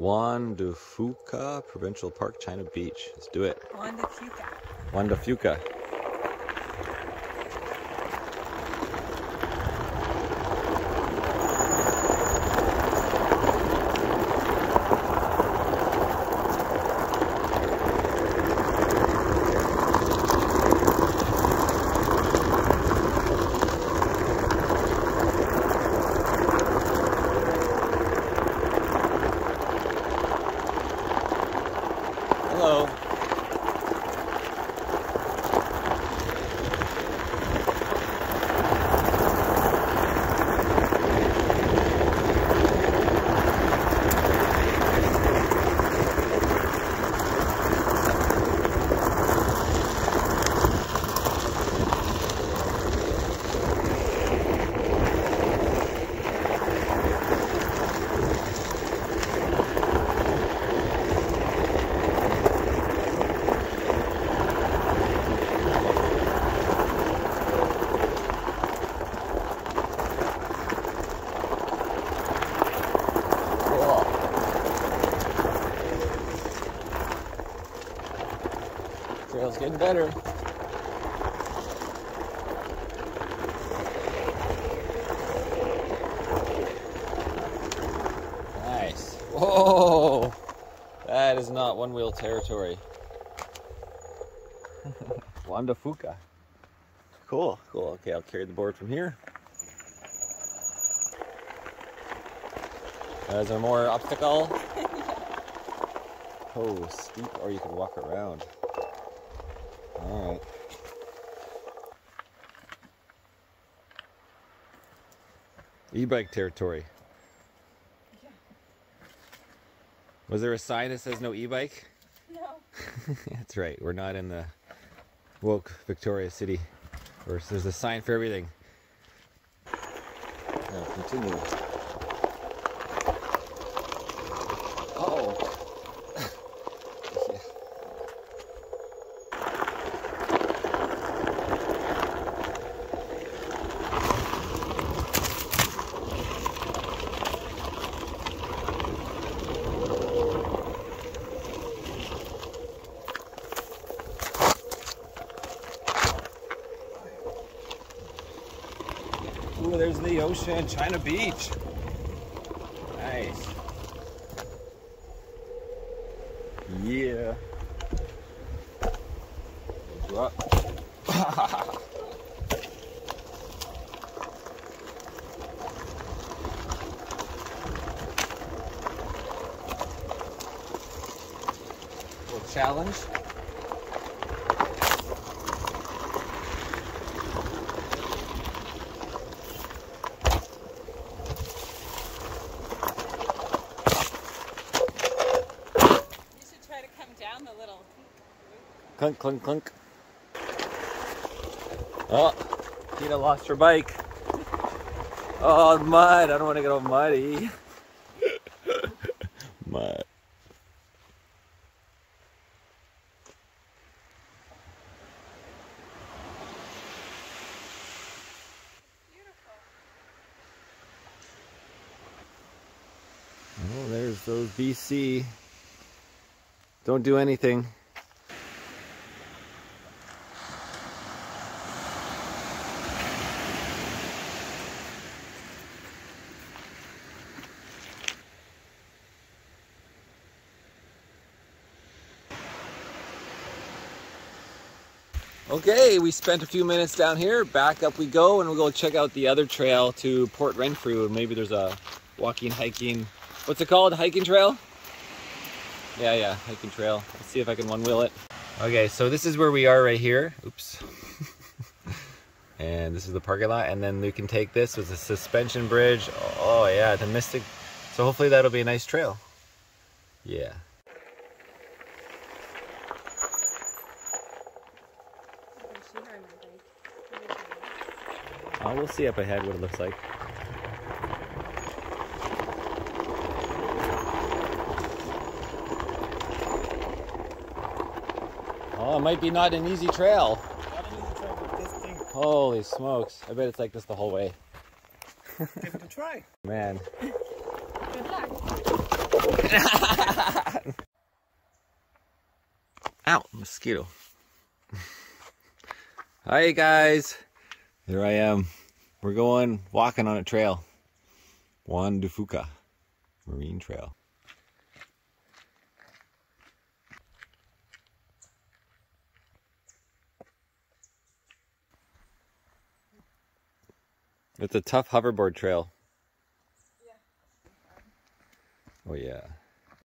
Juan de Fuca Provincial Park, China Beach. Let's do it. Juan de Fuca. Juan de Fuca. Getting better. Nice. Whoa! That is not one wheel territory. Juan de Fuca. Cool, cool. Okay, I'll carry the board from here. Uh, is there more obstacle? Oh, steep, or you can walk around. Alright. E-bike territory. Was there a sign that says no e-bike? No. That's right. We're not in the woke Victoria City. Or there's a sign for everything. Now continue. Oh. Yeah. Ooh, there's the ocean, China Beach. Nice. Yeah. Hold you up. Challenge. You should try to come down the little. Clunk, clunk, clunk. Oh, Tina lost her bike. Oh, mud. I don't want to get all muddy. mud. Oh, there's those BC. Don't do anything. Okay, we spent a few minutes down here. Back up we go, and we'll go check out the other trail to Port Renfrew. Maybe there's a walking, hiking. What's it called? Hiking trail? Yeah, yeah, hiking trail. Let's see if I can one wheel it. Okay, so this is where we are right here. Oops. and this is the parking lot, and then we can take this with a suspension bridge. Oh yeah, the Mystic. So hopefully that'll be a nice trail. Yeah. Oh, we'll see up ahead what it looks like. Oh, it might be not an easy trail. Holy smokes. I bet it's like this the whole way. Give it a try. Man. Good luck. Ow, mosquito. Hi guys here I am. We're going walking on a trail. Juan de Fuca Marine Trail. It's a tough hoverboard trail.